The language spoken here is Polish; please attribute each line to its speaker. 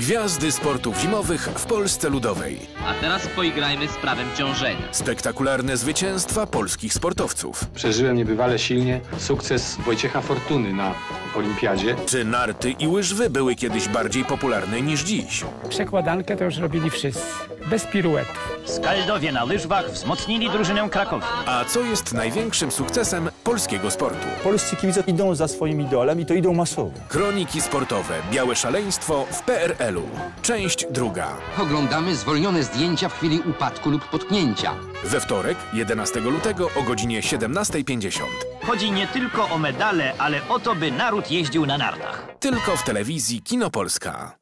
Speaker 1: Gwiazdy sportów zimowych w Polsce Ludowej.
Speaker 2: A teraz poigrajmy z prawem ciążenia.
Speaker 1: Spektakularne zwycięstwa polskich sportowców.
Speaker 3: Przeżyłem niebywale silnie sukces Wojciecha Fortuny na olimpiadzie.
Speaker 1: Czy narty i łyżwy były kiedyś bardziej popularne niż dziś?
Speaker 4: Przekładankę to już robili wszyscy, bez piruetów.
Speaker 5: Skaldowie na łyżwach wzmocnili drużynę Krakowi.
Speaker 1: A co jest największym sukcesem polskiego sportu?
Speaker 6: Polscy kibice idą za swoim idolem i to idą masowo.
Speaker 1: Kroniki sportowe Białe Szaleństwo w PRL-u. Część druga.
Speaker 7: Oglądamy zwolnione zdjęcia w chwili upadku lub potknięcia.
Speaker 1: We wtorek, 11 lutego o godzinie 17.50.
Speaker 5: Chodzi nie tylko o medale, ale o to, by naród jeździł na nartach.
Speaker 1: Tylko w telewizji Kinopolska.